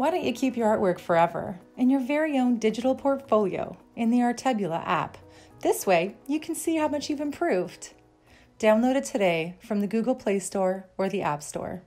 Why don't you keep your artwork forever in your very own digital portfolio in the Artebula app? This way, you can see how much you've improved. Download it today from the Google Play Store or the App Store.